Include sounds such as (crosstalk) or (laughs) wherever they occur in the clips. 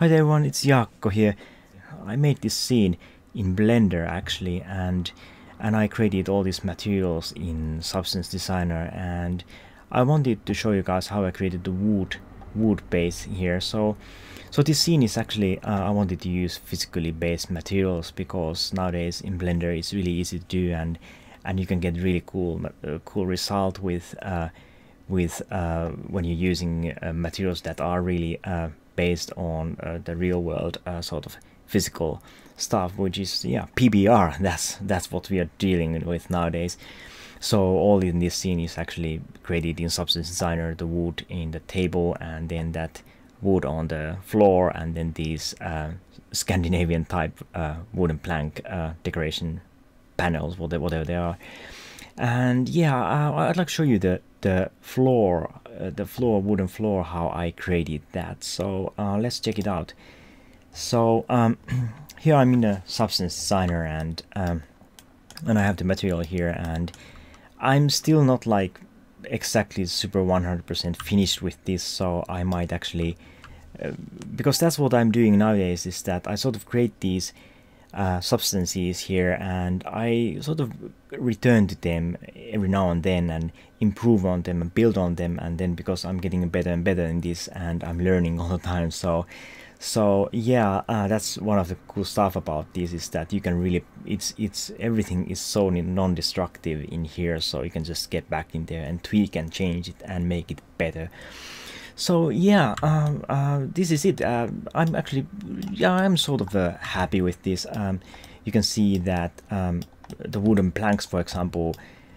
Hi there everyone, it's Jaakko here. I made this scene in Blender actually and and I created all these materials in Substance Designer and I wanted to show you guys how I created the wood wood base here. So so this scene is actually uh, I wanted to use physically based materials because nowadays in Blender it's really easy to do and and you can get really cool uh, cool result with uh, with uh, when you're using uh, materials that are really uh, based on the real world sort of physical stuff which is yeah PBR that's that's what we are dealing with nowadays so all in this scene is actually created in Substance Designer the wood in the table and then that wood on the floor and then these uh, Scandinavian type uh, wooden plank uh, decoration panels, whatever, whatever they are. And yeah, uh, I'd like to show you the the floor, uh, the floor, wooden floor, how I created that. So uh, let's check it out. So um, (clears throat) here I'm in a Substance Designer and um, and I have the material here and I'm still not like exactly super 100% finished with this so I might actually uh, because that's what I'm doing nowadays is that I sort of create these uh, substances here and I sort of return to them every now and then and improve on them and build on them and then because I'm getting better and better in this and I'm learning (laughs) all the time so so yeah uh, that's one of the cool stuff about this is that you can really it's it's everything is so non-destructive in here so you can just get back in there and tweak and change it and make it better so yeah um, uh, this is it. Uh, I'm actually yeah I'm sort of uh, happy with this. Um, you can see that um, the wooden planks for example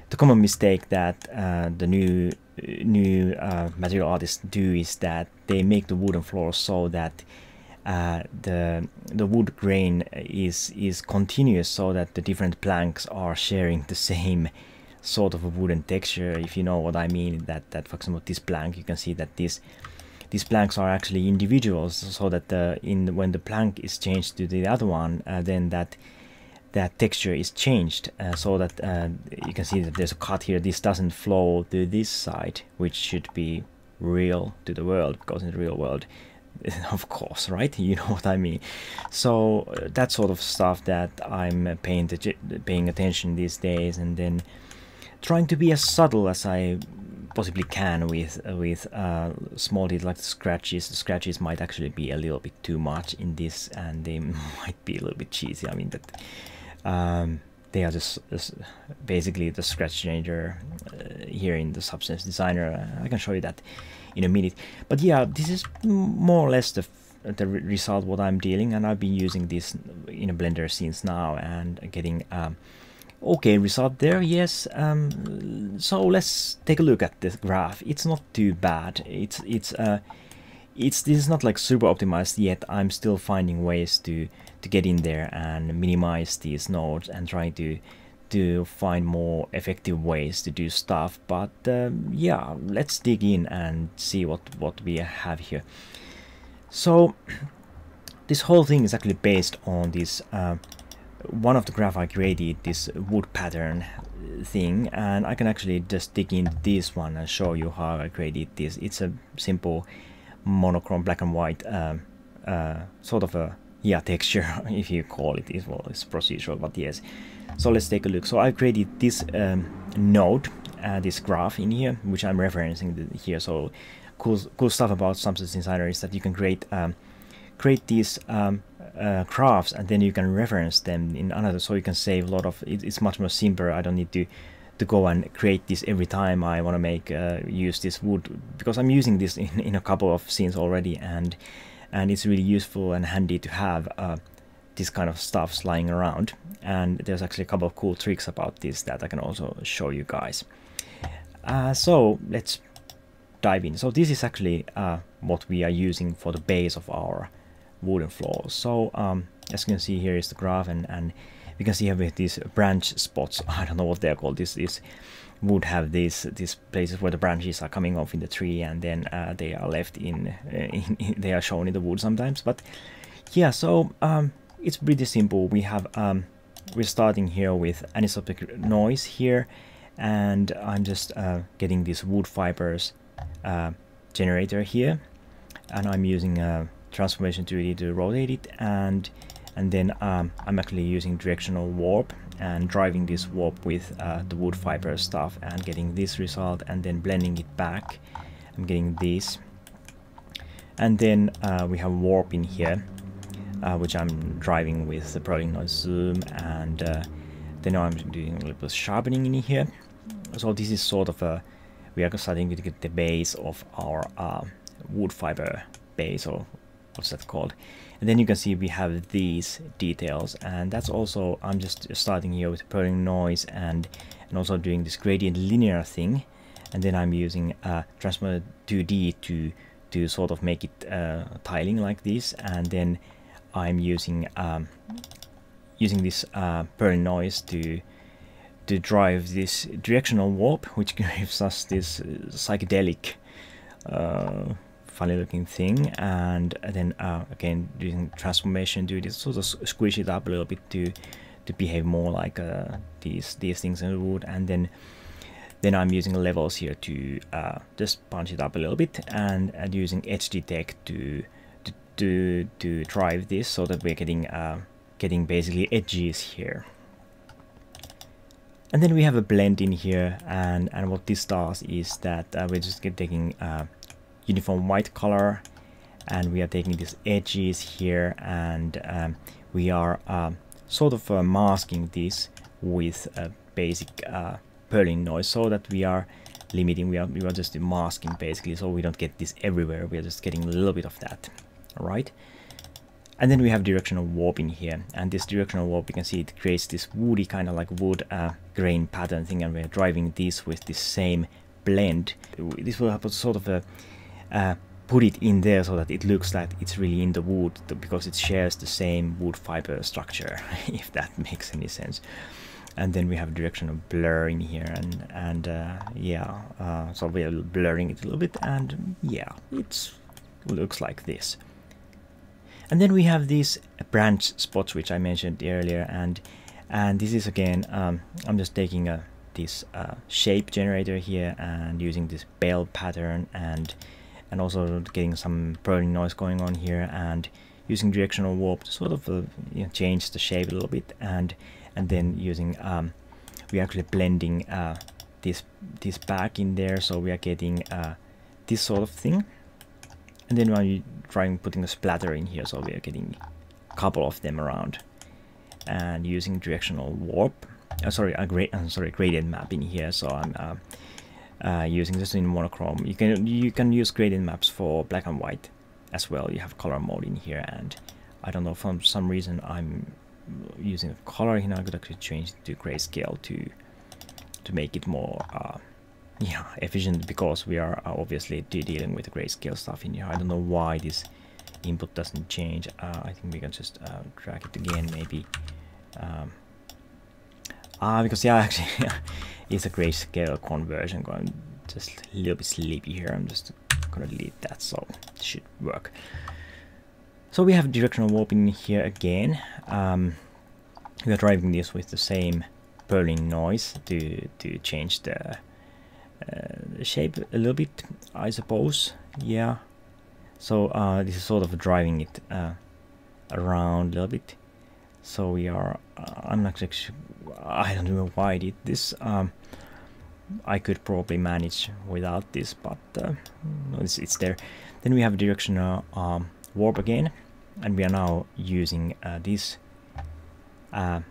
the common mistake that uh, the new new uh, material artists do is that they make the wooden floor so that uh, the the wood grain is is continuous so that the different planks are sharing the same sort of a wooden texture if you know what I mean that that for example this plank you can see that this these planks are actually individuals so that the in when the plank is changed to the other one uh, then that that texture is changed uh, so that uh, you can see that there's a cut here. This doesn't flow to this side which should be real to the world because in the real world (laughs) of course right? (laughs) You know what i mean. So uh, that sort of stuff that i'm paying paying attention these days and then trying to be as subtle as i possibly can with with uh, small details like the scratches. The scratches might actually be a little bit too much in this and they (laughs) might be a little bit cheesy. I mean that um, they are just, just, basically the scratch changer uh, here in the substance designer. I can show you that in a minute. But yeah, this is more or less the the result what I'm dealing, and I've been using this in a Blender since now and getting um, okay result there. Yes. Um, so let's take a look at this graph. It's not too bad. It's it's uh it's this is not like super optimized yet. I'm still finding ways to to get in there and minimize these nodes and try to to find more effective ways to do stuff but um, yeah let's dig in and see what what we have here so (clears throat) this whole thing is actually based on this uh, one of the graph I created this wood pattern thing and I can actually just dig in this one and show you how I created this. It's a simple monochrome black and white um, uh, sort of a yeah (laughs) texture if you call it it is well it's procedural but yes. So let's take a look. So i created this um, node uh, this graph in here which i'm referencing here. So cool cool stuff about substance designer is that you can create um, create these um, uh, graphs and then you can reference them in another. So you can save a lot of it, it's much more simpler. I don't need to to go and create this every time I want to make uh, use this wood because I'm using this in, in a couple of scenes already and and it's really useful and handy to have uh, this kind of stuffs lying around. And there's actually a couple of cool tricks about this that I can also show you guys. Uh, so let's dive in. So this is actually uh, what we are using for the base of our wooden floors so um, as you can see here is the graph and, and you can see here with these branch spots. (laughs) I don't know what they're called. This is would have these these places where the branches are coming off in the tree and then uh, they are left in, uh, (laughs) in, in, they are shown in the wood sometimes. But yeah so um, it's pretty simple. We have um, we're starting here with anisotropic noise here and I'm just uh, getting this wood fibers uh, generator here and I'm using uh, transformation 2D to rotate it and and then um, I'm actually using directional warp and driving this warp with uh, the wood fiber stuff and getting this result and then blending it back. I'm getting this. And then uh, we have warp in here uh, which I'm driving with the Perlin noise zoom and uh, then I'm doing a little bit of sharpening in here. So this is sort of a we are starting to get the base of our uh, wood fiber base or what's that called? And then you can see we have these details and that's also I'm just starting here with Perlin noise and and also doing this gradient linear thing. And then I'm using uh, Transformer 2D to to sort of make it uh, tiling like this. And then I'm using um, using this uh, Perlin noise to to drive this directional warp which (laughs) gives us this uh, psychedelic uh, funny looking thing and then uh, again using transformation do this sort of squish it up a little bit to to behave more like uh, these these things in the wood and then then I'm using levels here to uh, just punch it up a little bit and, and using edge detect to, to to to drive this so that we're getting uh, getting basically edges here. And then we have a blend in here and and what this does is that uh, we're just taking uh, uniform white color and we are taking these edges here and um, we are uh, sort of uh, masking this with a basic uh, Perlin noise so that we are limiting we are we are just masking basically so we don't get this everywhere. We are just getting a little bit of that all right and then we have directional warp in here and this directional warp you can see it creates this woody kind of like wood uh, grain pattern thing and we're driving this with the same blend. This will have a sort of a uh, put it in there so that it looks like it's really in the wood because it shares the same wood fiber structure (laughs) if that makes any sense. And then we have directional blur in here and and uh, yeah uh, so we are blurring it a little bit and yeah it looks like this. And then we have these branch spots which I mentioned earlier and and this is again um, I'm just taking a this uh, shape generator here and using this bell pattern and and also getting some Perlin noise going on here and using directional warp to sort of uh, you know, change the shape a little bit and and then using um, we actually blending uh, this this back in there. So we are getting uh, this sort of thing. And then I'm trying putting a splatter in here so we are getting a couple of them around. And using directional warp uh, sorry a great uh, sorry gradient map in here. So I'm uh, using this in monochrome. You can you can use gradient maps for black and white as well. You have color mode in here, and I don't know for some reason I'm using color here. I could actually change to grayscale to to make it more uh, (laughs) yeah efficient because we are uh, obviously dealing with grayscale stuff in here. I don't know why this input doesn't change. Uh, I think we can just uh, drag it again maybe. Um, Ah, because yeah, (laughs) actually, it's a grayscale conversion. Going just a little bit sleepy here. I'm just gonna delete that, so it should work. So we have directional warping here again. Um, we are driving this with the same Perlin noise to to change the, uh, shape a little bit, I suppose. Yeah. So uh, this is sort of driving it uh, around a little bit. So we are. Uh, I'm not actually I don't know why I did this. Um, I could probably manage without this, but uh, it's, it's, there. Then we have directional um, warp again, and we are now using uh, this uh,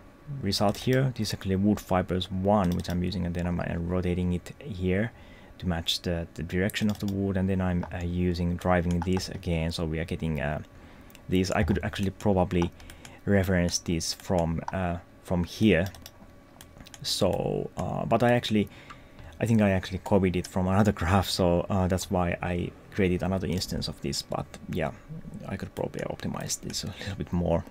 result here. This is actually wood fibers 1, which I'm using, and then I'm uh, rotating it here to match the, the direction of the wood, and then I'm uh, using driving this again, so we are getting uh, these. I could actually probably reference this from uh, from here. So uh, but I actually I think I actually copied it from another (laughs) graph so uh, that's why I created another instance of this but yeah I could probably optimize this a little bit more.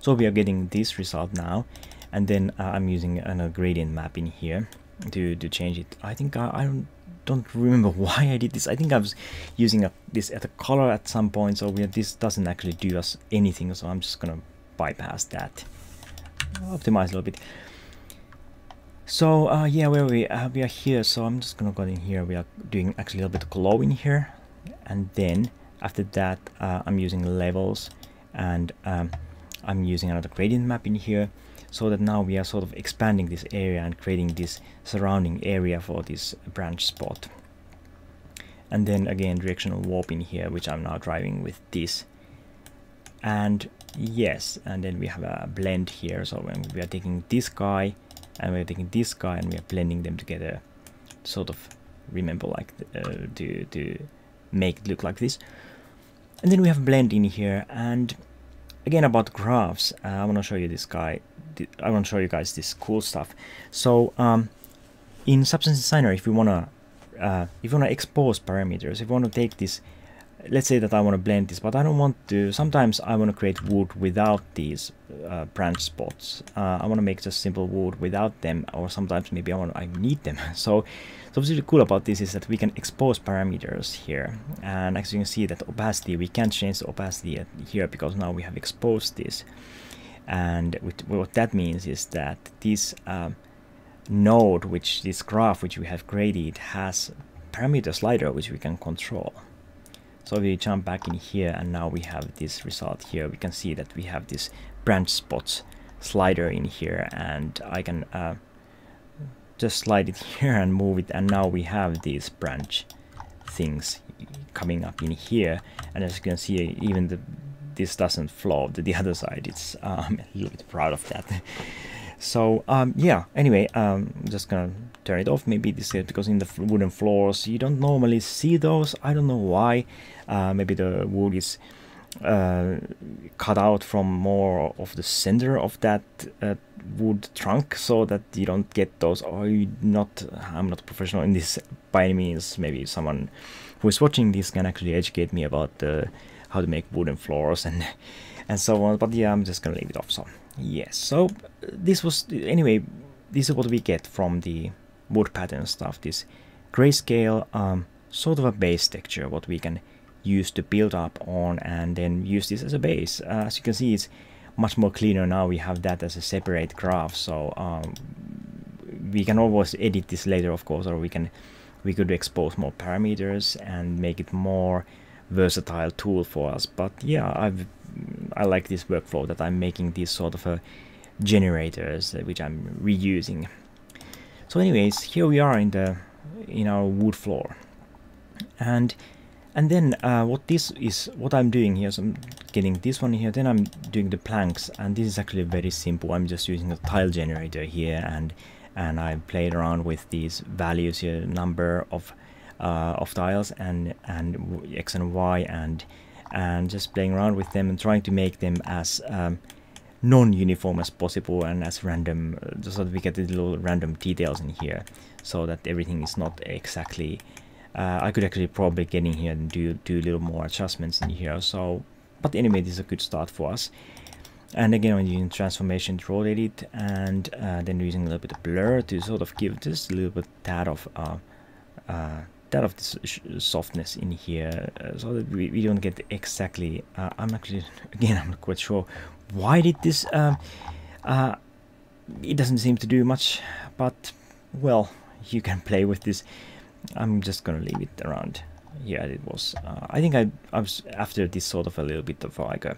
So we are getting this result now and then uh, I'm using a gradient map in here to, to change it. I think I, I don't, don't remember why I did this I think I was using a, this at a color at some point so we, this doesn't actually do us anything so I'm just gonna bypass that optimize a little bit so uh, yeah, where we uh, we are here. So I'm just gonna go in here. We are doing actually a little bit of glow in here, and then after that uh, I'm using levels and um, I'm using another gradient map in here so that now we are sort of expanding this area and creating this surrounding area for this branch spot. And then again directional warp in here which I'm now driving with this. And yes and then we have a blend here. So when we are taking this guy and we're taking this guy and we are blending them together sort of remember like uh, to to make it look like this. And then we have blend in here and again about graphs uh, I want to show you this guy I want to show you guys this cool stuff. So um, in Substance Designer if we want to uh, if you want to expose parameters if you want to take this let's say that I want to blend this, but I don't want to, sometimes I want to create wood without these uh, branch spots. Uh, I want to make just simple wood without them, or sometimes maybe I want I need them. (laughs) So, so what's really cool about this is that we can expose parameters here. And as you can see that opacity, we can't change the opacity here because now we have exposed this. And what that means is that this um, node, which this graph which we have created has parameter slider which we can control. So we jump back in here and now we have this result here. We can see that we have this branch spots slider in here and I can uh, just slide it (laughs) here and move it. And now we have these branch things coming up in here. And as you can see even the this doesn't flow to the (laughs) other side. It's um, (laughs) a little bit proud of that. So um, yeah anyway um, I'm just gonna turn it off maybe this is because in the wooden floors you don't normally see those. I don't know why. Uh, maybe the wood is uh, cut out from more of the center of that uh, wood trunk so that you don't get those. You not I'm not professional in this by any means. Maybe someone who is watching this can actually educate me about how to make wooden floors and (laughs) and so on. But yeah I'm just gonna leave it off. So yes. So this was anyway this is what we get from the wood pattern stuff this grayscale um, sort of a base texture what we can use to build up on and then use this as a base. Uh, as you can see, it's much more cleaner now. We have that as a separate graph, so um, we can always edit this later, of course, or we can we could expose more parameters and make it more versatile tool for us. But yeah, I've I like this workflow that I'm making these sort of uh, generators uh, which I'm reusing. So anyways, here we are in the in our wood floor, and and then uh, what this is what I'm doing here so I'm getting this one here then I'm doing the planks and this is actually very simple. I'm just using a tile generator here and and I played around with these values here number of uh, of tiles and and x and y and and just playing around with them and trying to make them as um, non-uniform as possible and as random uh, so that we get the little random details in here so that everything is not exactly uh, I could actually probably get in here and do, do a little more adjustments in here. So, but anyway, this is a good start for us. And again, I'm using transformation to rotate it, and uh, then using a little bit of blur to sort of give just a little bit that of uh, uh, that of this softness in here, uh, so that we, we don't get exactly. Uh, I'm actually (laughs) again I'm not quite sure why did this. Um, uh, it doesn't seem to do much, but well, you can play with this. I'm just gonna leave it around yeah it was uh, I think I, I was after this sort of a little bit of like a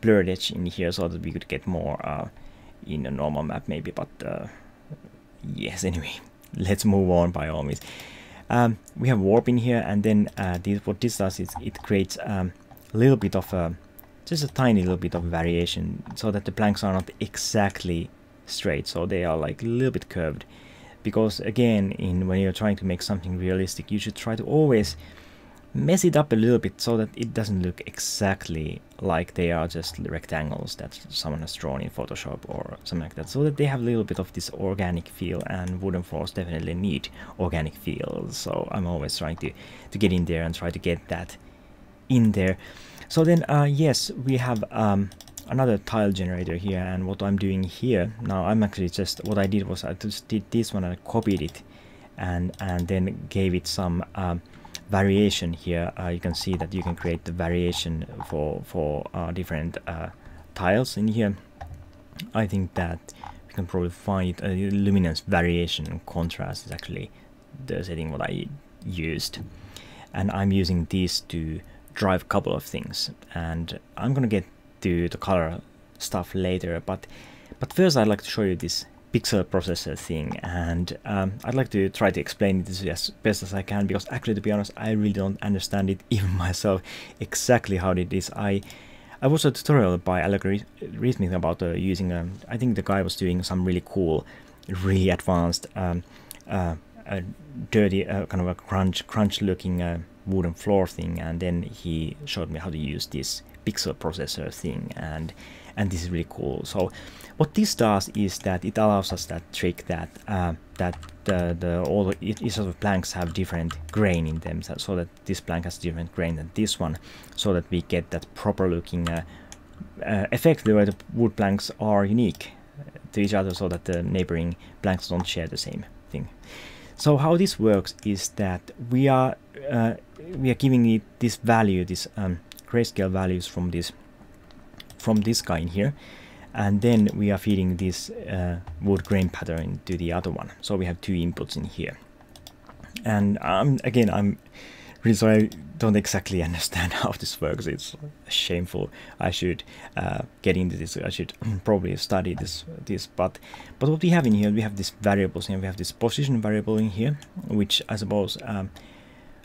blurred edge in here so that we could get more uh, in a normal map maybe but uh, yes (laughs) anyway let's move on by all means um, we have warp in here and then uh, this, what this does is it creates um, a little bit of a just a tiny little bit of variation so that the planks are not exactly straight so they are like a little bit curved. Because again in when you're trying to make something realistic you should try to always mess it up a little bit so that it doesn't look exactly like they are just rectangles that someone has drawn in Photoshop or something like that. So that they have a little bit of this organic feel and wooden floors definitely need organic feel. So I'm always trying to to get in there and try to get that in there so then uh, yes we have um, another tile generator here and what I'm doing here. Now I'm actually just what I did was I just did this one and I copied it and and then gave it some um, variation here. Uh, you can see that you can create the variation for for uh, different uh, tiles in here. I think that you can probably find a luminance variation and contrast is actually the setting what I used. And I'm using these to drive a couple of things and I'm gonna get to the color stuff later but but first I'd like to show you this pixel processor thing and um, I'd like to try to explain this as best as I can because actually to be honest I really don't understand it (laughs) even myself exactly how it is. I I watched a tutorial by Allegorithmic about uh, using um, I think the guy was doing some really cool really advanced um, uh, dirty uh, kind of a crunch crunch looking uh, wooden floor thing and then he showed me how to use this pixel processor thing and and this is really cool. So what this does is that it allows us that trick that uh, that the, the all the, each sort of planks have different grain in them so, so, that this plank has different grain than this one so that we get that proper looking uh, uh, effect where the wood planks are unique to each other so that the neighboring planks don't share the same thing so how this works is that we are uh, we are giving it this value, this um, grayscale values from this from this guy in here, and then we are feeding this uh, wood grain pattern to the other one. So we have two inputs in here, and um, again I'm really sorry don't exactly understand (laughs) how this works. It's shameful. I should uh, get into this. I should (clears throat) probably study this. This, but but what we have in here, we have these variables here. We have this position variable in here, which I suppose um,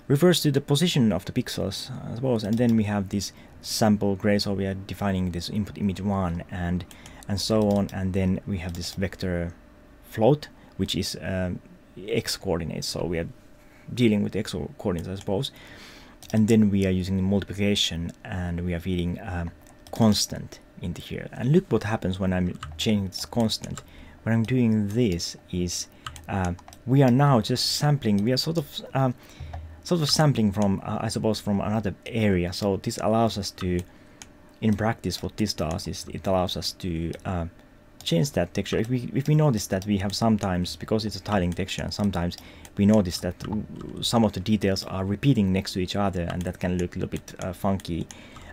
refers to the position of the pixels, I suppose. And then we have this sample gray, so we are defining this input image one and and so on. And then we have this vector float, which is um, x coordinates. So we are dealing with x coordinates, I suppose. And then we are using multiplication and we are feeding um, constant into here. And look what happens when I'm changing this constant. When I'm doing this is uh, we are now just sampling, we are sort of um, sort of sampling from, uh, I suppose, from another area. So this allows us to, in practice, what this does is it allows us to uh, change that texture. If we if we notice that we have sometimes, because it's a tiling texture, and sometimes we notice that some of the details are repeating next to each other and that can look a little bit uh, funky.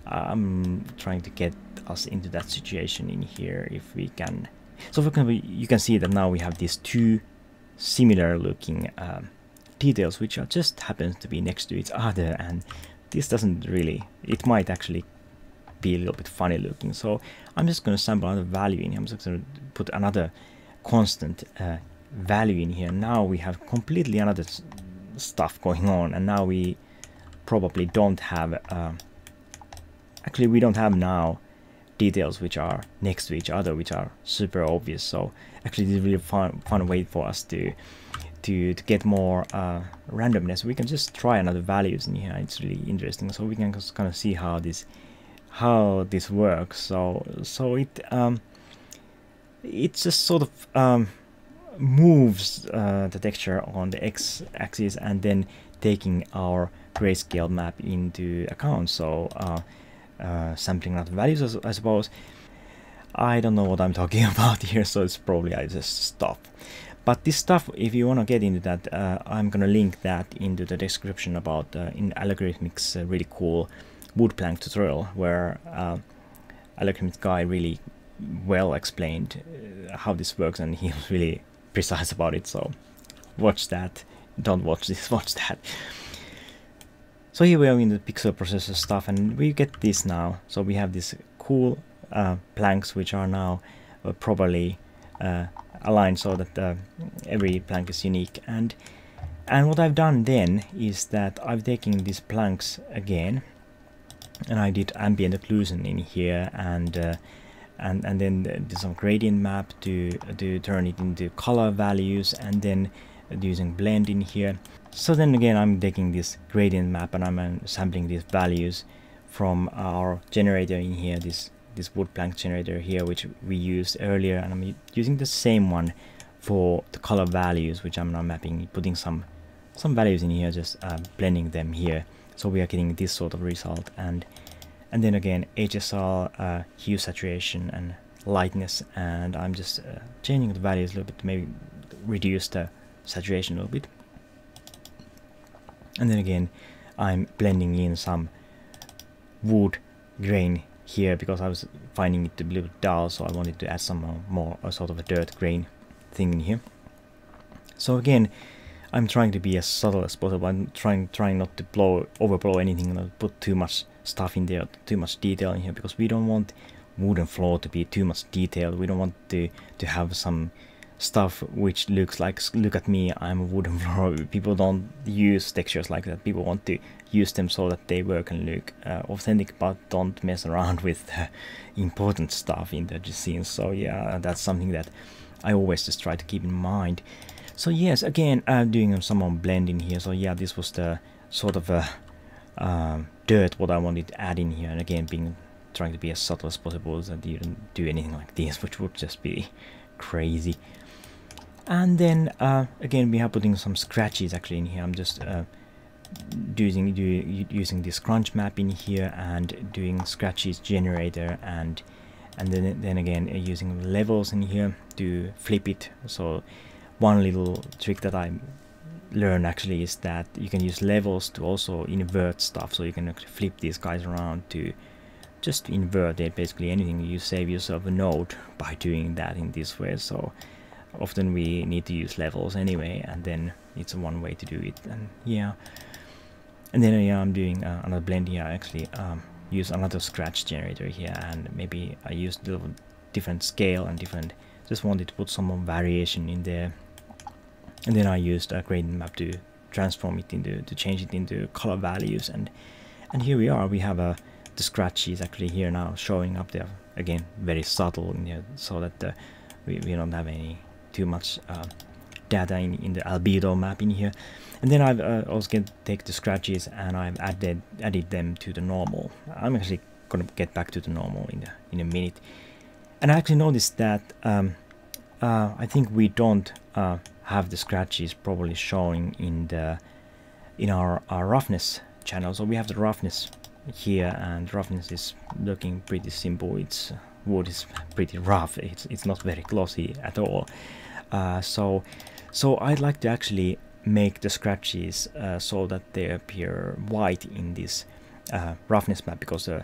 I'm trying to get us into that situation in here if we can. So for example, you can see that now we have these two similar looking um, details which are just happens to be next to each other and this doesn't really, it might actually be a little bit funny looking. So I'm just going to sample another value in here. I'm just going to put another constant uh, value in here. Now we have completely another stuff going on and now we probably don't have uh, actually we don't have now details which are next to each other which are super obvious so actually this is really fun fun way for us to to, to get more uh, randomness we can just try another values in here it's really interesting so we can just kind of see how this how this works so so it um, it just sort of um, moves uh, the texture on the x-axis and then taking our grayscale map into account. So uh, uh, sampling out values, I suppose. I don't know what I'm (laughs) talking about here, so it's probably I just stop. But this stuff, if you want to get into that, uh, I'm gonna link that into the description about uh, in Allegorithmic's uh, really cool wood plank tutorial where uh, Allegorithmic guy really well explained how this works and he (laughs) was really precise about it so watch that. Don't watch this (laughs) watch that. So here we are in the pixel processor stuff and we get this now. So we have these cool uh, planks which are now uh, properly uh, aligned so that uh, every plank is unique. And and what I've done then is that I've taken these planks again and I did ambient occlusion in here and uh, and and then do some gradient map to to turn it into color values and then using blend in here. So then again I'm taking this gradient map and I'm uh, sampling these values from our generator in here this this wood plank generator here which we used earlier. And I'm using the same one for the color values which I'm now mapping putting some some values in here just uh, blending them here so we are getting this sort of result. And and then again HSL, uh, hue saturation and lightness. And I'm just uh, changing the values a little bit maybe reduce the saturation a little bit. And then again I'm blending in some wood grain here because I was finding it a little bit dull. So I wanted to add some more, more a sort of a dirt grain thing in here. So again I'm trying to be as subtle as possible. I'm trying trying not to blow overblow anything, not put too much stuff in there, too much detail in here, because we don't want wooden floor to be too much detailed. We don't want to to have some stuff which looks like look at me i'm a wooden (laughs) floor people don't use textures like that people want to use them so that they work and look uh, authentic but don't mess around (laughs) with the important stuff in the scene so yeah that's something that i always just try to keep in mind so yes again i'm doing some blending here. So yeah this was the sort of a um, dirt what i wanted to add in here. And again being trying to be as subtle as possible so that you don't do anything like this (laughs) which would just be crazy. And then uh, again we are putting some scratches actually in here. I'm just uh, using do, using this grunge map in here and doing scratches generator and and then then again uh, using levels in here to flip it. So one little trick that I learned actually is that you can use levels to also invert stuff. So you can flip these guys around to just invert it basically anything. You save yourself a node by doing that in this way. So often we need to use levels anyway and then it's one way to do it. And yeah. And then yeah, I'm doing uh, another blend here. I actually um, use another scratch generator here and maybe I use a different scale and different just wanted to put some more variation in there and then I used a gradient map to transform it into to change it into color values. And and here we are. We have a the scratch is actually here now showing up there. Again very subtle so that uh, we, we don't have any too much uh, data in, in the albedo map in here. And then I've uh, also to take the scratches and I've added added them to the normal. I'm actually gonna get back to the normal in a, in a minute. And I actually noticed that um, uh, I think we don't uh, have the scratches probably showing in the in our, our roughness channel. So we have the roughness here and roughness is looking pretty simple. It's wood is pretty rough. It's it's not very glossy at all. Uh, so so I'd like to actually make the scratches uh, so that they appear white in this uh, roughness map because uh,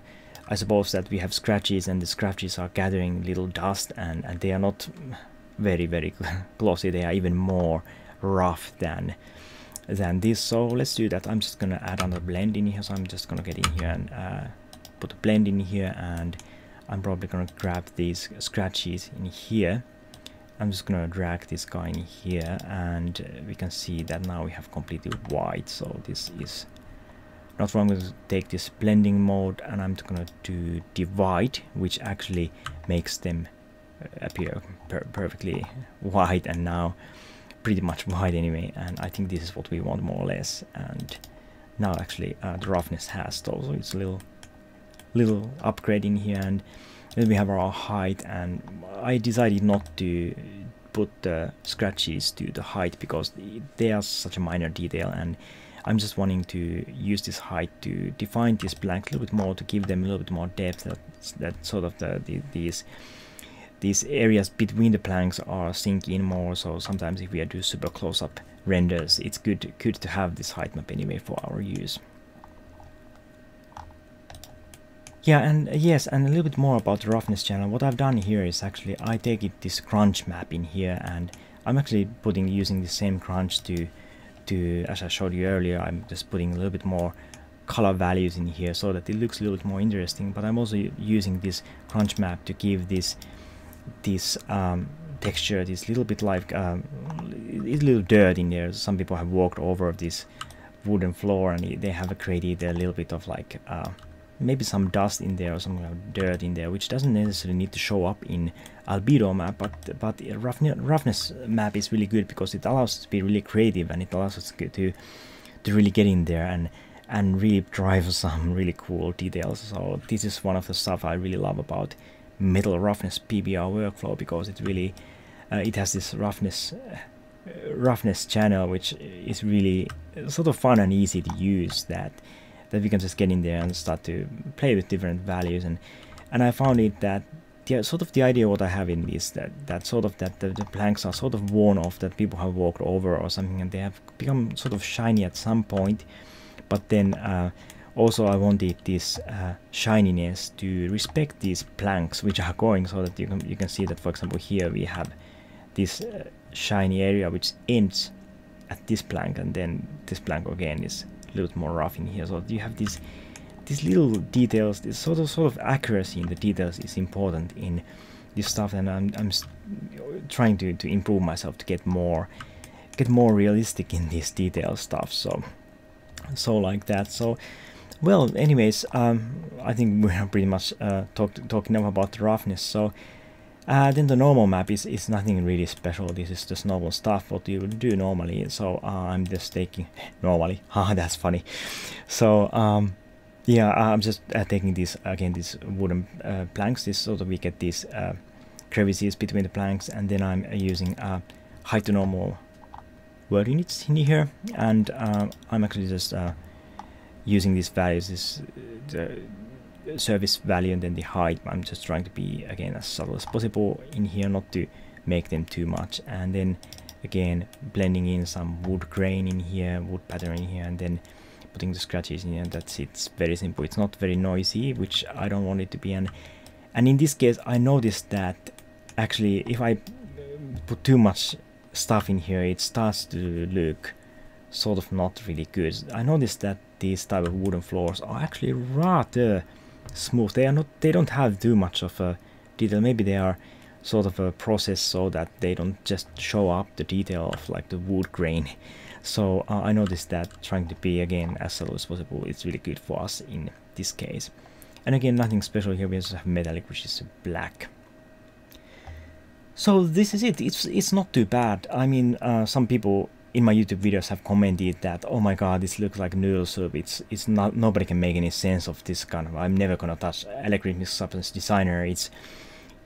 I suppose that we have scratches and the scratches are gathering little dust and, and they are not very very glossy (laughs) they are even more rough than than this. So let's do that. I'm just gonna add another blend in here. So I'm just gonna get in here and uh, put a blend in here and I'm probably gonna grab these scratches in here. I'm just gonna drag this guy in here and uh, we can see that now we have completely white so this is not wrong to take this blending mode and I'm gonna do divide which actually makes them appear per perfectly white and now pretty much white anyway and I think this is what we want more or less and now actually uh, the roughness has those so it's a little little upgrade in here and then we have our height and I decided not to put the scratches to the height because they are such a minor detail and I'm just wanting to use this height to define these blanks a little bit more to give them a little bit more depth that, that sort of the, the these these areas between the planks are sink in more so sometimes if we do super close-up renders it's good good to have this height map anyway for our use Yeah, and uh, yes, and a little bit more about the roughness channel. What I've done here is actually I take it this grunge map in here, and I'm actually putting using the same grunge to, to as I showed you earlier. I'm just putting a little bit more color values in here so that it looks a little bit more interesting. But I'm also using this grunge map to give this this um, texture, this little bit like um, it's a little dirt in there. Some people have walked over this wooden floor and they have created a little bit of like. Uh, maybe some dust in there or some kind of dirt in there which doesn't necessarily need to show up in albedo map but but roughness, roughness map is really good because it allows us to be really creative and it allows us to, to really get in there and and really drive (laughs) some really cool details so this is one of the stuff i really love about metal roughness pbr workflow because it really uh, it has this roughness uh, roughness channel which is really sort of fun and easy to use that that we can just get in there and start to play with different values. And and I found it that the sort of the idea what I have in this that that sort of that the, the planks are sort of worn off that people have walked over or something and they have become sort of shiny at some point but then uh, also I wanted this uh, shininess to respect these planks which are going so that you can you can see that for example here we have this uh, shiny area which ends at this plank and then this plank again is a little bit more rough in here. So you have these these little details this sort of sort of accuracy in the details is important in this stuff and I'm, I'm trying to, to improve myself to get more get more realistic in this detail stuff so so like that. So well anyways um, I think we're pretty much uh, talk, talking about the roughness so uh, then the normal map is, is nothing really special. This is just normal stuff what you would do normally. So uh, I'm just taking (laughs) normally. (laughs) Ah, that's funny. So um, yeah, I'm just uh, taking these again these wooden uh, planks. This so that we get these uh, crevices between the planks, and then I'm using uh, height to normal world units in here, and I'm actually just using these values. This the service value and then the height I'm just trying to be again as subtle as possible in here not to make them too much. And then again blending in some wood grain in here wood pattern in here and then putting the scratches in here. That's it. It's very simple. It's not very noisy which I don't want it to be. And and in this case I noticed that actually if I put too much stuff in here it starts to look sort of not really good. I noticed that these type of wooden floors are actually rather smooth. They are not. They don't have too much of a detail. Maybe they are sort of a process so that they don't just show up the detail of like the wood grain. (laughs) So uh, I noticed that trying to be again as subtle as possible is really good for us in this case. And again, nothing special here. We just have metallic, which is black. So this is it. It's it's not too bad. I mean, uh, some people in my YouTube videos have commented that oh my god this looks like noodle soup. It's it's not nobody can make any sense of this kind of I'm never gonna touch Allegorithmic Substance Designer. It's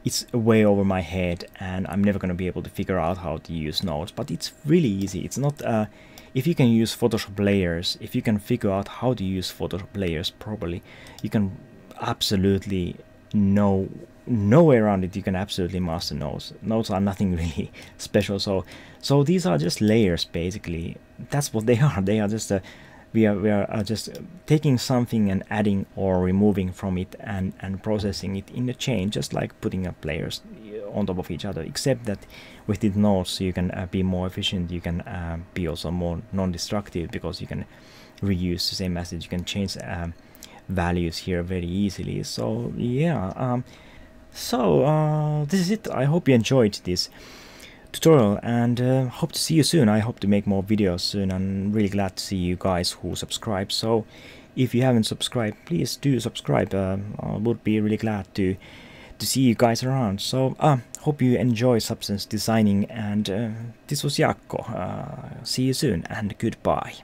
it's way over my head and I'm never gonna be able to figure out how to use nodes but it's really easy. It's not uh, if you can use Photoshop layers if you can figure out how to use Photoshop layers properly you can absolutely know no way around it you can absolutely master nodes nodes are nothing (laughs) really special so so these are just layers basically. That's what they (laughs) are. They are just a, we are we are uh, just taking something and adding or removing from it and and processing it in the chain just like putting up layers on top of each other except that with the nodes you can uh, be more efficient you can uh, be also more non-destructive because you can reuse the same message you can change um, values here very easily. So yeah um, so uh, this is it. I hope you enjoyed this tutorial and uh, hope to see you soon. I hope to make more videos soon. I'm really glad to see you guys who subscribe. So if you haven't subscribed please do subscribe. Uh, I would be really glad to to see you guys around. So uh, hope you enjoy substance designing and uh, this was Jaakko. Uh, see you soon and goodbye